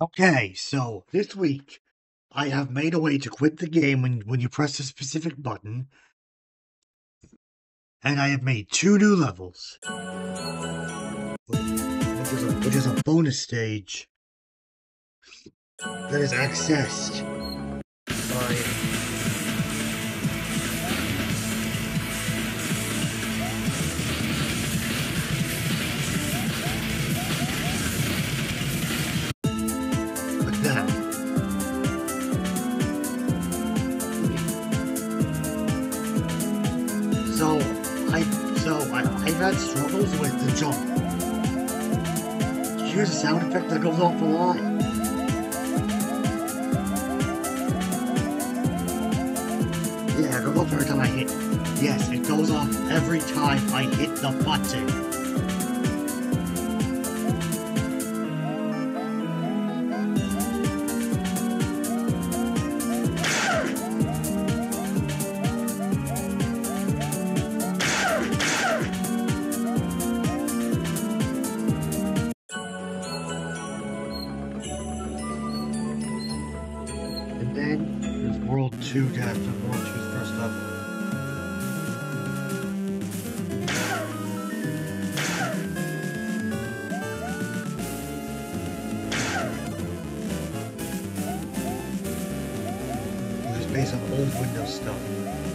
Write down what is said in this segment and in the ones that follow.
Okay, so this week I have made a way to quit the game when, when you press a specific button. And I have made two new levels. Which is a, which is a bonus stage that is accessed by So I so I, I've had struggles with the jump. Here's a sound effect that goes off a lot. Yeah, it goes off every time I hit. Yes, it goes off every time I hit the button. Then there's World 2 death and World 2's first level. Which is based on old Windows stuff.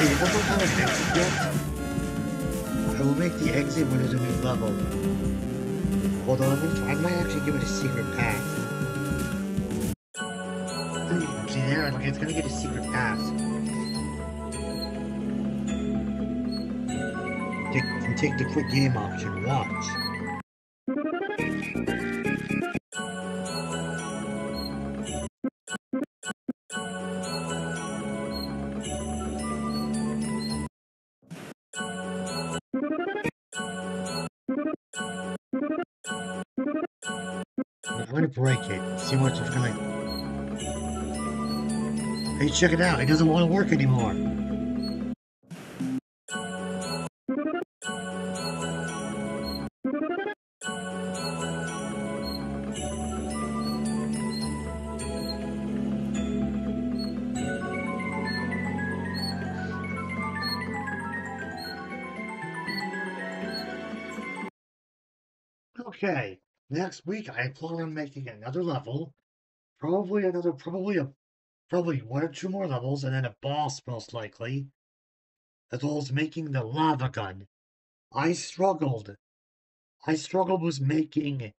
Exit yet. I will make the exit when there's a new level. Hold on, I might actually give it a secret path. See there? Look, it's gonna get a secret path. Take, take the quick game option. Watch. Gonna break it. See what it's gonna. Hey, check it out. It doesn't want to work anymore. Okay. Next week, I plan on making another level. Probably another, probably a, probably one or two more levels, and then a boss, most likely. As well as making the lava gun. I struggled. I struggled with making,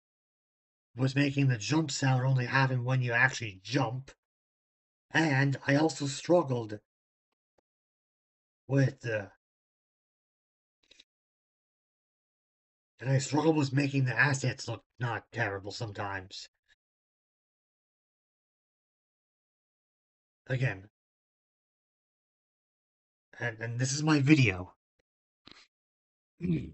was making the jump sound only happen when you actually jump. And I also struggled with, uh, and I struggled with making the assets look not terrible sometimes. Again. And, and this is my video. Hmm.